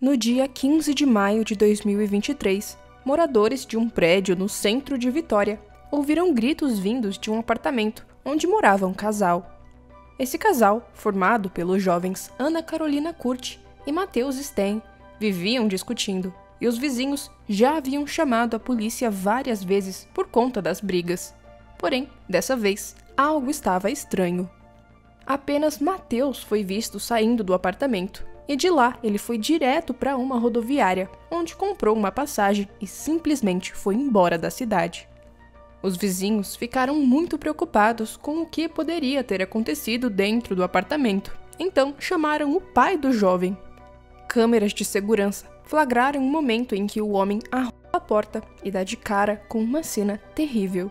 No dia 15 de maio de 2023, moradores de um prédio no centro de Vitória ouviram gritos vindos de um apartamento onde morava um casal. Esse casal, formado pelos jovens Ana Carolina Curti e Matheus Sten, viviam discutindo e os vizinhos já haviam chamado a polícia várias vezes por conta das brigas. Porém, dessa vez, algo estava estranho. Apenas Matheus foi visto saindo do apartamento e de lá ele foi direto para uma rodoviária, onde comprou uma passagem e simplesmente foi embora da cidade. Os vizinhos ficaram muito preocupados com o que poderia ter acontecido dentro do apartamento, então chamaram o pai do jovem. Câmeras de segurança flagraram um momento em que o homem arromba a porta e dá de cara com uma cena terrível.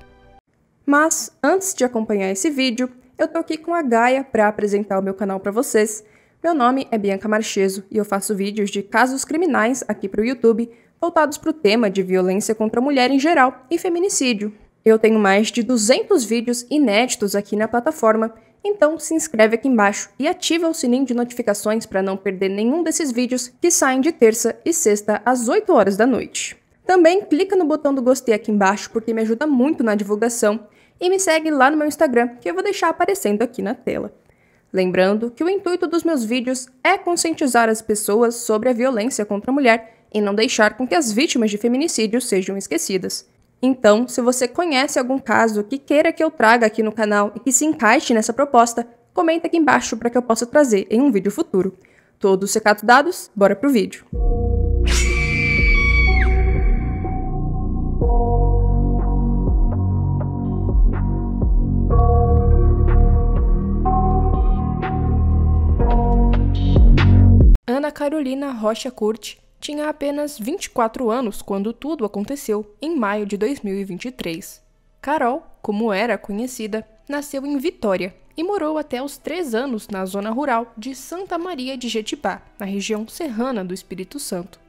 Mas antes de acompanhar esse vídeo, eu tô aqui com a Gaia para apresentar o meu canal para vocês meu nome é Bianca Marcheso e eu faço vídeos de casos criminais aqui para o YouTube, voltados para o tema de violência contra a mulher em geral e feminicídio. Eu tenho mais de 200 vídeos inéditos aqui na plataforma, então se inscreve aqui embaixo e ativa o sininho de notificações para não perder nenhum desses vídeos que saem de terça e sexta às 8 horas da noite. Também clica no botão do gostei aqui embaixo porque me ajuda muito na divulgação e me segue lá no meu Instagram que eu vou deixar aparecendo aqui na tela. Lembrando que o intuito dos meus vídeos é conscientizar as pessoas sobre a violência contra a mulher e não deixar com que as vítimas de feminicídio sejam esquecidas. Então, se você conhece algum caso que queira que eu traga aqui no canal e que se encaixe nessa proposta, comenta aqui embaixo para que eu possa trazer em um vídeo futuro. Todos os recados dados, bora pro vídeo. Carolina Rocha Curti tinha apenas 24 anos quando tudo aconteceu, em maio de 2023. Carol, como era conhecida, nasceu em Vitória e morou até os 3 anos na zona rural de Santa Maria de Jetibá, na região serrana do Espírito Santo.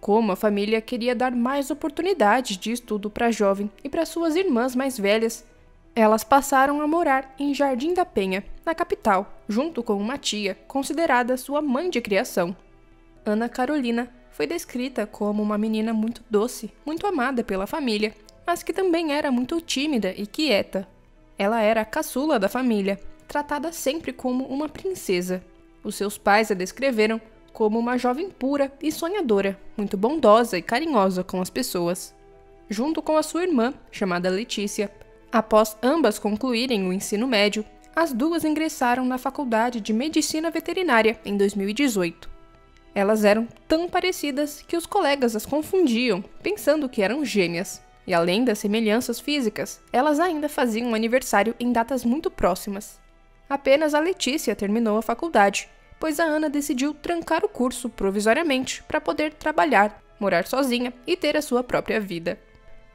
Como a família queria dar mais oportunidades de estudo para a jovem e para suas irmãs mais velhas, elas passaram a morar em Jardim da Penha, na capital, junto com uma tia, considerada sua mãe de criação. Ana Carolina foi descrita como uma menina muito doce, muito amada pela família, mas que também era muito tímida e quieta. Ela era a caçula da família, tratada sempre como uma princesa. Os seus pais a descreveram como uma jovem pura e sonhadora, muito bondosa e carinhosa com as pessoas. Junto com a sua irmã, chamada Letícia, Após ambas concluírem o ensino médio, as duas ingressaram na Faculdade de Medicina Veterinária em 2018. Elas eram tão parecidas que os colegas as confundiam, pensando que eram gêmeas. E além das semelhanças físicas, elas ainda faziam aniversário em datas muito próximas. Apenas a Letícia terminou a faculdade, pois a Ana decidiu trancar o curso provisoriamente para poder trabalhar, morar sozinha e ter a sua própria vida.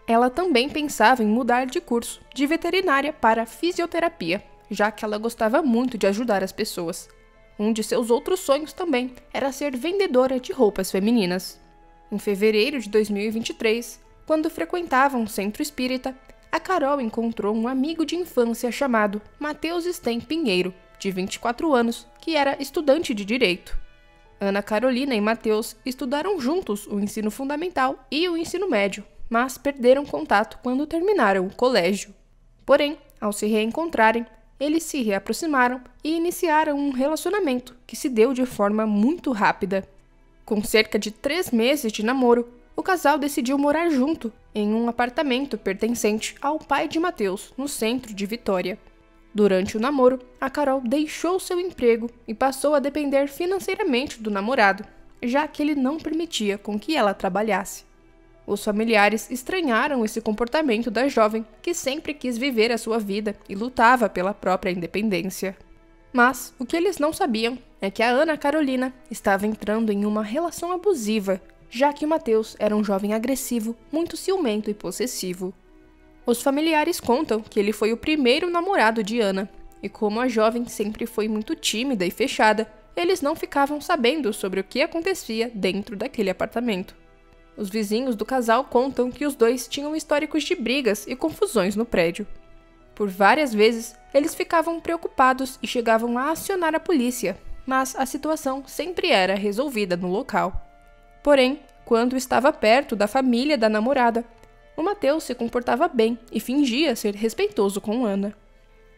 Ela também pensava em mudar de curso de veterinária para fisioterapia, já que ela gostava muito de ajudar as pessoas. Um de seus outros sonhos também era ser vendedora de roupas femininas. Em fevereiro de 2023, quando frequentava um centro espírita, a Carol encontrou um amigo de infância chamado Matheus Sten Pinheiro, de 24 anos, que era estudante de direito. Ana Carolina e Matheus estudaram juntos o ensino fundamental e o ensino médio, mas perderam contato quando terminaram o colégio. Porém, ao se reencontrarem, eles se reaproximaram e iniciaram um relacionamento que se deu de forma muito rápida. Com cerca de três meses de namoro, o casal decidiu morar junto em um apartamento pertencente ao pai de Mateus, no centro de Vitória. Durante o namoro, a Carol deixou seu emprego e passou a depender financeiramente do namorado, já que ele não permitia com que ela trabalhasse. Os familiares estranharam esse comportamento da jovem, que sempre quis viver a sua vida e lutava pela própria independência. Mas o que eles não sabiam é que a Ana Carolina estava entrando em uma relação abusiva, já que o Mateus era um jovem agressivo, muito ciumento e possessivo. Os familiares contam que ele foi o primeiro namorado de Ana, e como a jovem sempre foi muito tímida e fechada, eles não ficavam sabendo sobre o que acontecia dentro daquele apartamento. Os vizinhos do casal contam que os dois tinham históricos de brigas e confusões no prédio. Por várias vezes, eles ficavam preocupados e chegavam a acionar a polícia, mas a situação sempre era resolvida no local. Porém, quando estava perto da família da namorada, o Mateus se comportava bem e fingia ser respeitoso com Ana.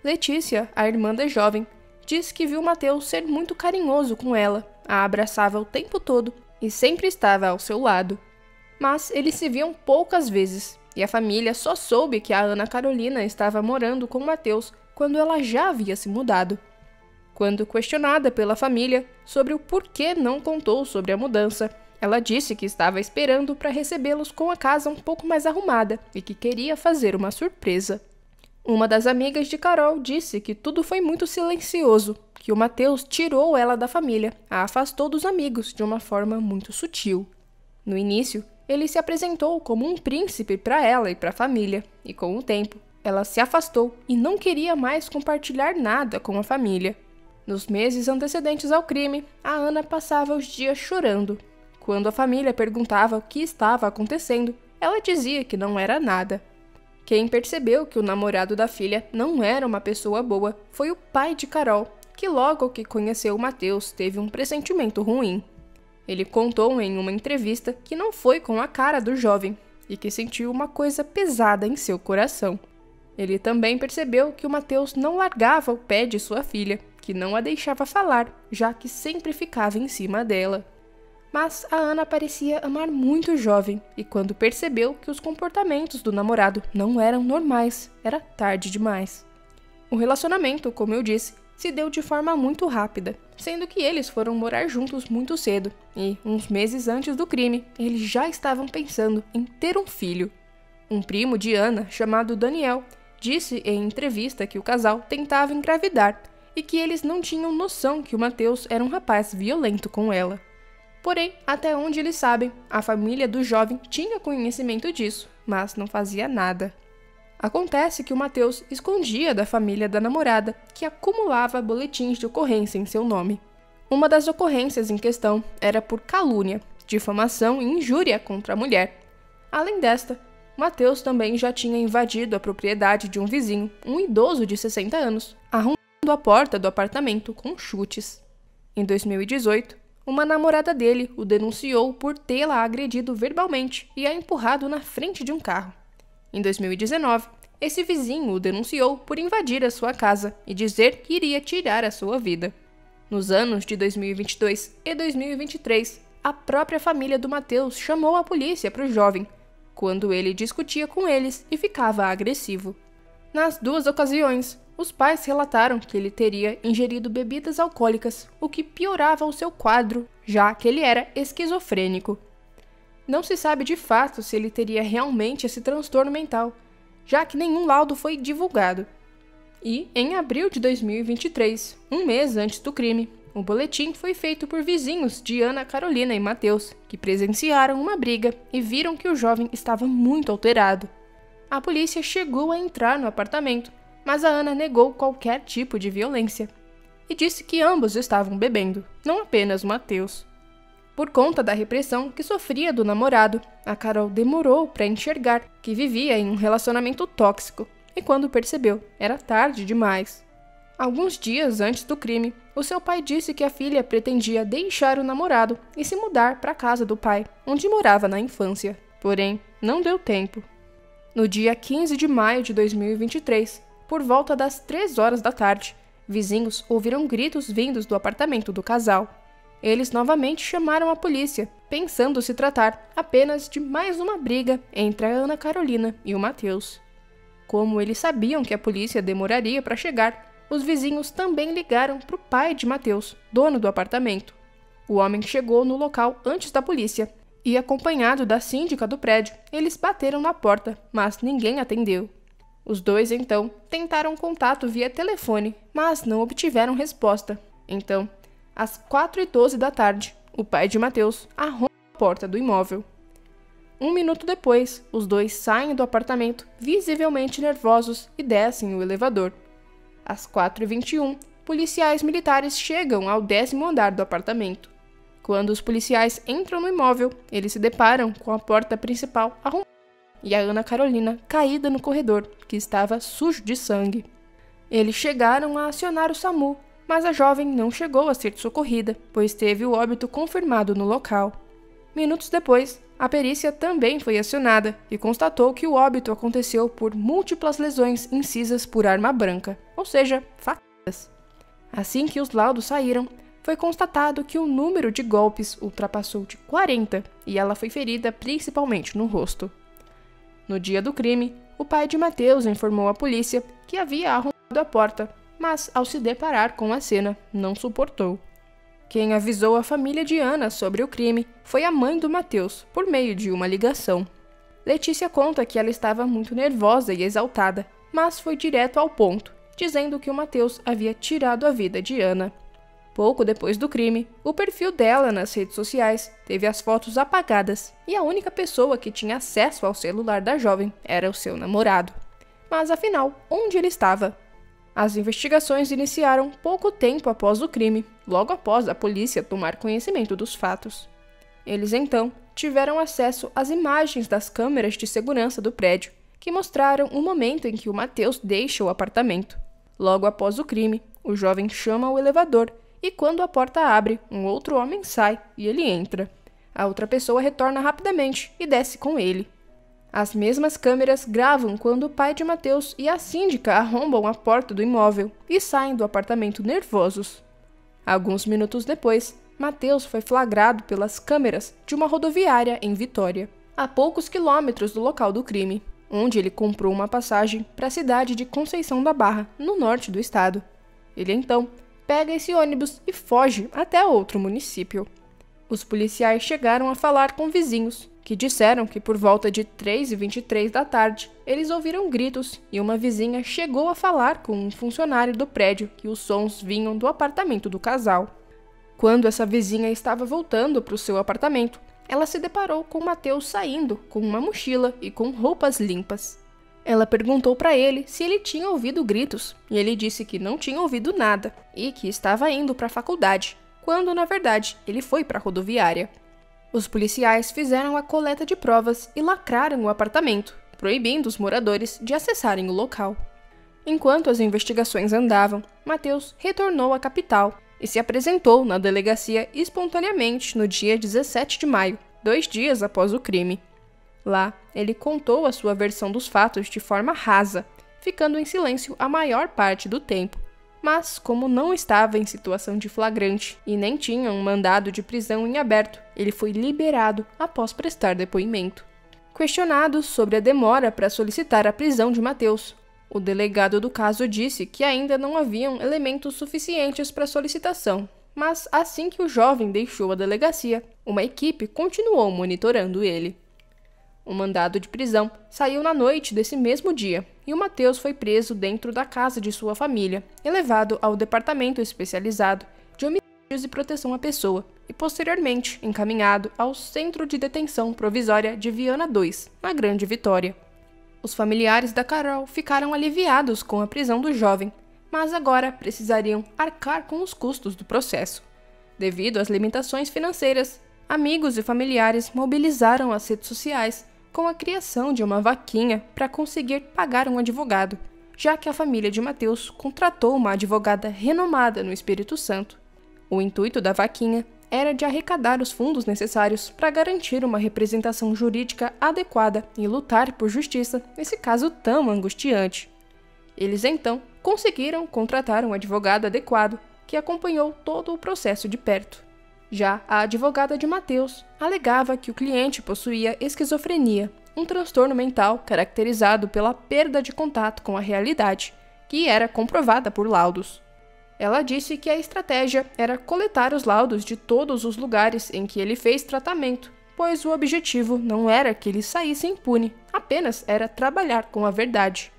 Letícia, a irmã da jovem, diz que viu Mateus ser muito carinhoso com ela, a abraçava o tempo todo e sempre estava ao seu lado. Mas eles se viam poucas vezes, e a família só soube que a Ana Carolina estava morando com Mateus quando ela já havia se mudado. Quando questionada pela família sobre o porquê não contou sobre a mudança, ela disse que estava esperando para recebê-los com a casa um pouco mais arrumada e que queria fazer uma surpresa. Uma das amigas de Carol disse que tudo foi muito silencioso, que o Mateus tirou ela da família, a afastou dos amigos de uma forma muito sutil. No início, ele se apresentou como um príncipe para ela e para a família, e com o tempo, ela se afastou e não queria mais compartilhar nada com a família. Nos meses antecedentes ao crime, a Ana passava os dias chorando. Quando a família perguntava o que estava acontecendo, ela dizia que não era nada. Quem percebeu que o namorado da filha não era uma pessoa boa foi o pai de Carol, que logo que conheceu Mateus teve um pressentimento ruim. Ele contou em uma entrevista que não foi com a cara do jovem e que sentiu uma coisa pesada em seu coração. Ele também percebeu que o Mateus não largava o pé de sua filha, que não a deixava falar, já que sempre ficava em cima dela. Mas a Ana parecia amar muito o jovem, e quando percebeu que os comportamentos do namorado não eram normais, era tarde demais. O relacionamento, como eu disse, se deu de forma muito rápida, sendo que eles foram morar juntos muito cedo e, uns meses antes do crime, eles já estavam pensando em ter um filho. Um primo de Ana, chamado Daniel, disse em entrevista que o casal tentava engravidar e que eles não tinham noção que o Mateus era um rapaz violento com ela. Porém, até onde eles sabem, a família do jovem tinha conhecimento disso, mas não fazia nada. Acontece que o Mateus escondia da família da namorada que acumulava boletins de ocorrência em seu nome. Uma das ocorrências em questão era por calúnia, difamação e injúria contra a mulher. Além desta, Mateus também já tinha invadido a propriedade de um vizinho, um idoso de 60 anos, arrombando a porta do apartamento com chutes. Em 2018, uma namorada dele o denunciou por tê-la agredido verbalmente e a empurrado na frente de um carro. Em 2019, esse vizinho o denunciou por invadir a sua casa e dizer que iria tirar a sua vida. Nos anos de 2022 e 2023, a própria família do Mateus chamou a polícia para o jovem, quando ele discutia com eles e ficava agressivo. Nas duas ocasiões, os pais relataram que ele teria ingerido bebidas alcoólicas, o que piorava o seu quadro, já que ele era esquizofrênico. Não se sabe de fato se ele teria realmente esse transtorno mental, já que nenhum laudo foi divulgado. E, em abril de 2023, um mês antes do crime, o boletim foi feito por vizinhos de Ana Carolina e Mateus, que presenciaram uma briga e viram que o jovem estava muito alterado. A polícia chegou a entrar no apartamento, mas a Ana negou qualquer tipo de violência e disse que ambos estavam bebendo, não apenas o Mateus. Por conta da repressão que sofria do namorado, a Carol demorou para enxergar que vivia em um relacionamento tóxico e, quando percebeu, era tarde demais. Alguns dias antes do crime, o seu pai disse que a filha pretendia deixar o namorado e se mudar para a casa do pai, onde morava na infância. Porém, não deu tempo. No dia 15 de maio de 2023, por volta das 3 horas da tarde, vizinhos ouviram gritos vindos do apartamento do casal. Eles novamente chamaram a polícia, pensando se tratar apenas de mais uma briga entre a Ana Carolina e o Matheus. Como eles sabiam que a polícia demoraria para chegar, os vizinhos também ligaram para o pai de Matheus, dono do apartamento. O homem chegou no local antes da polícia e, acompanhado da síndica do prédio, eles bateram na porta, mas ninguém atendeu. Os dois então tentaram contato via telefone, mas não obtiveram resposta. Então, às 4 e 12 da tarde, o pai de Mateus arromba a porta do imóvel. Um minuto depois, os dois saem do apartamento, visivelmente nervosos, e descem o elevador. Às 4h21, policiais militares chegam ao décimo andar do apartamento. Quando os policiais entram no imóvel, eles se deparam com a porta principal arrombada e a Ana Carolina caída no corredor, que estava sujo de sangue. Eles chegaram a acionar o SAMU, mas a jovem não chegou a ser socorrida, pois teve o óbito confirmado no local. Minutos depois, a perícia também foi acionada e constatou que o óbito aconteceu por múltiplas lesões incisas por arma branca, ou seja, facadas. Assim que os laudos saíram, foi constatado que o número de golpes ultrapassou de 40 e ela foi ferida principalmente no rosto. No dia do crime, o pai de Mateus informou à polícia que havia arrombado a porta, mas ao se deparar com a cena, não suportou. Quem avisou a família de Ana sobre o crime foi a mãe do Mateus, por meio de uma ligação. Letícia conta que ela estava muito nervosa e exaltada, mas foi direto ao ponto, dizendo que o Mateus havia tirado a vida de Ana. Pouco depois do crime, o perfil dela nas redes sociais teve as fotos apagadas e a única pessoa que tinha acesso ao celular da jovem era o seu namorado. Mas afinal, onde ele estava? As investigações iniciaram pouco tempo após o crime, logo após a polícia tomar conhecimento dos fatos. Eles então tiveram acesso às imagens das câmeras de segurança do prédio, que mostraram o momento em que o Mateus deixa o apartamento. Logo após o crime, o jovem chama o elevador e quando a porta abre, um outro homem sai e ele entra. A outra pessoa retorna rapidamente e desce com ele. As mesmas câmeras gravam quando o pai de Mateus e a síndica arrombam a porta do imóvel e saem do apartamento nervosos. Alguns minutos depois, Mateus foi flagrado pelas câmeras de uma rodoviária em Vitória, a poucos quilômetros do local do crime, onde ele comprou uma passagem para a cidade de Conceição da Barra, no norte do estado. Ele então pega esse ônibus e foge até outro município. Os policiais chegaram a falar com vizinhos, que disseram que por volta de 3h23 da tarde eles ouviram gritos e uma vizinha chegou a falar com um funcionário do prédio que os sons vinham do apartamento do casal. Quando essa vizinha estava voltando para o seu apartamento, ela se deparou com Mateus saindo com uma mochila e com roupas limpas. Ela perguntou para ele se ele tinha ouvido gritos, e ele disse que não tinha ouvido nada e que estava indo para a faculdade, quando na verdade ele foi para a rodoviária. Os policiais fizeram a coleta de provas e lacraram o apartamento, proibindo os moradores de acessarem o local. Enquanto as investigações andavam, Mateus retornou à capital e se apresentou na delegacia espontaneamente no dia 17 de maio, dois dias após o crime. Lá, ele contou a sua versão dos fatos de forma rasa, ficando em silêncio a maior parte do tempo. Mas, como não estava em situação de flagrante e nem tinha um mandado de prisão em aberto, ele foi liberado após prestar depoimento. Questionado sobre a demora para solicitar a prisão de Mateus, o delegado do caso disse que ainda não haviam elementos suficientes para solicitação, mas assim que o jovem deixou a delegacia, uma equipe continuou monitorando ele. O mandado de prisão saiu na noite desse mesmo dia e o Mateus foi preso dentro da casa de sua família e levado ao Departamento Especializado de Homicídios e Proteção à Pessoa e posteriormente encaminhado ao Centro de Detenção Provisória de Viana II, na Grande Vitória. Os familiares da Carol ficaram aliviados com a prisão do jovem, mas agora precisariam arcar com os custos do processo. Devido às limitações financeiras, amigos e familiares mobilizaram as redes sociais com a criação de uma vaquinha para conseguir pagar um advogado, já que a família de Mateus contratou uma advogada renomada no Espírito Santo. O intuito da vaquinha era de arrecadar os fundos necessários para garantir uma representação jurídica adequada e lutar por justiça nesse caso tão angustiante. Eles então conseguiram contratar um advogado adequado que acompanhou todo o processo de perto. Já a advogada de Mateus alegava que o cliente possuía esquizofrenia, um transtorno mental caracterizado pela perda de contato com a realidade, que era comprovada por laudos. Ela disse que a estratégia era coletar os laudos de todos os lugares em que ele fez tratamento, pois o objetivo não era que ele saísse impune, apenas era trabalhar com a verdade.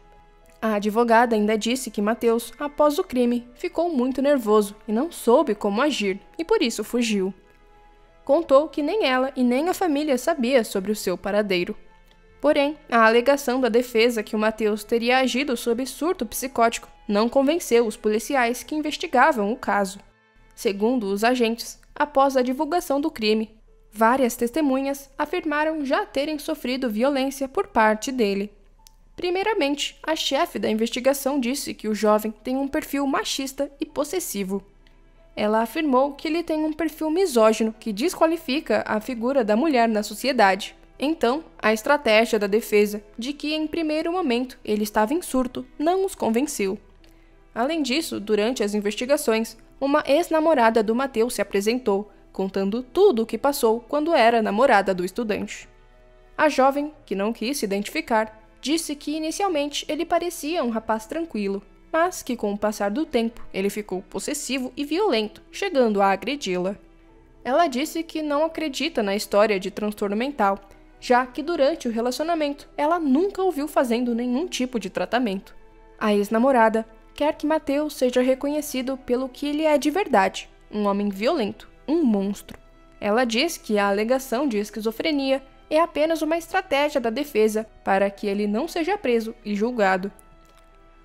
A advogada ainda disse que Mateus, após o crime, ficou muito nervoso e não soube como agir, e por isso fugiu. Contou que nem ela e nem a família sabia sobre o seu paradeiro. Porém, a alegação da defesa que o Mateus teria agido sob surto psicótico não convenceu os policiais que investigavam o caso. Segundo os agentes, após a divulgação do crime, várias testemunhas afirmaram já terem sofrido violência por parte dele. Primeiramente, a chefe da investigação disse que o jovem tem um perfil machista e possessivo. ela afirmou que ele tem um perfil misógino que desqualifica a figura da mulher na sociedade. Então, a estratégia da defesa, de que em primeiro momento ele estava em surto, não os convenceu. Além disso, durante as investigações, uma ex-namorada do Mateus se apresentou, contando tudo o que passou quando era namorada do estudante. A jovem, que não quis se identificar, disse que inicialmente ele parecia um rapaz tranquilo, mas que com o passar do tempo ele ficou possessivo e violento, chegando a agredi-la. Ela disse que não acredita na história de transtorno mental, já que durante o relacionamento ela nunca o viu fazendo nenhum tipo de tratamento. A ex-namorada quer que Mateus seja reconhecido pelo que ele é de verdade, um homem violento, um monstro. Ela diz que a alegação de esquizofrenia é apenas uma estratégia da defesa para que ele não seja preso e julgado.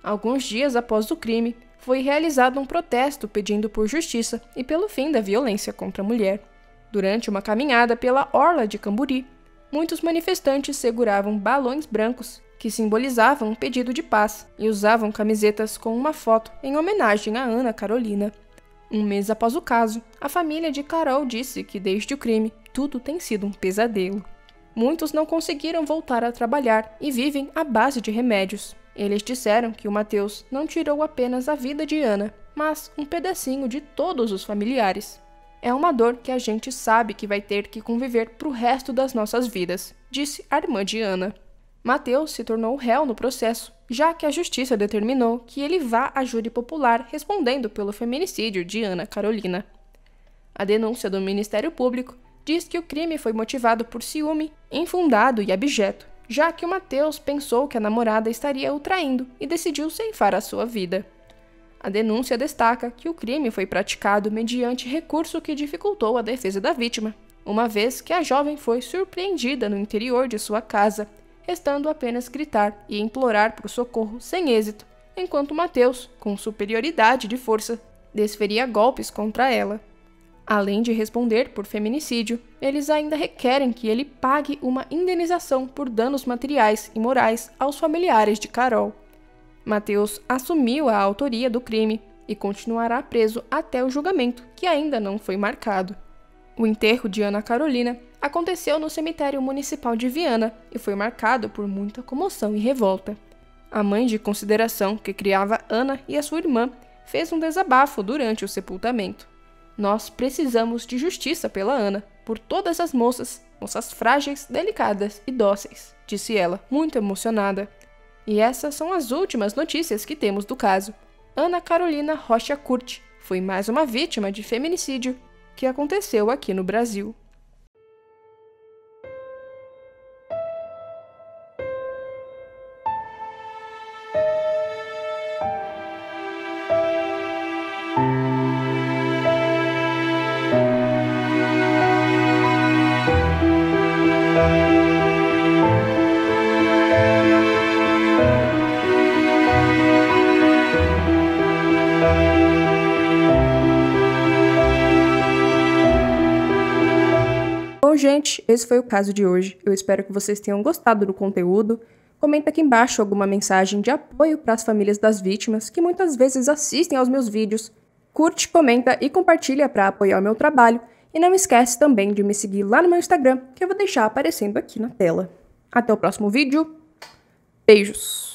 Alguns dias após o crime, foi realizado um protesto pedindo por justiça e pelo fim da violência contra a mulher. Durante uma caminhada pela orla de Camburi, muitos manifestantes seguravam balões brancos que simbolizavam um pedido de paz e usavam camisetas com uma foto em homenagem a Ana Carolina. Um mês após o caso, a família de Carol disse que desde o crime tudo tem sido um pesadelo. Muitos não conseguiram voltar a trabalhar e vivem à base de remédios. Eles disseram que o Mateus não tirou apenas a vida de Ana, mas um pedacinho de todos os familiares. É uma dor que a gente sabe que vai ter que conviver pro resto das nossas vidas, disse a irmã de Ana. Mateus se tornou réu no processo, já que a justiça determinou que ele vá à júri popular respondendo pelo feminicídio de Ana Carolina. A denúncia do Ministério Público diz que o crime foi motivado por ciúme, infundado e abjeto, já que o Mateus pensou que a namorada estaria o traindo e decidiu ceifar a sua vida. A denúncia destaca que o crime foi praticado mediante recurso que dificultou a defesa da vítima, uma vez que a jovem foi surpreendida no interior de sua casa restando apenas gritar e implorar por socorro sem êxito, enquanto Mateus, com superioridade de força, desferia golpes contra ela. Além de responder por feminicídio, eles ainda requerem que ele pague uma indenização por danos materiais e morais aos familiares de Carol. Mateus assumiu a autoria do crime e continuará preso até o julgamento, que ainda não foi marcado. O enterro de Ana Carolina aconteceu no cemitério municipal de Viana e foi marcado por muita comoção e revolta. A mãe de consideração que criava Ana e a sua irmã fez um desabafo durante o sepultamento. Nós precisamos de justiça pela Ana, por todas as moças, moças frágeis, delicadas e dóceis, disse ela, muito emocionada. E essas são as últimas notícias que temos do caso. Ana Carolina Rocha Curti foi mais uma vítima de feminicídio que aconteceu aqui no Brasil. Esse foi o caso de hoje. Eu espero que vocês tenham gostado do conteúdo. Comenta aqui embaixo alguma mensagem de apoio para as famílias das vítimas que muitas vezes assistem aos meus vídeos. Curte, comenta e compartilha para apoiar o meu trabalho. E não esquece também de me seguir lá no meu Instagram, que eu vou deixar aparecendo aqui na tela. Até o próximo vídeo. Beijos!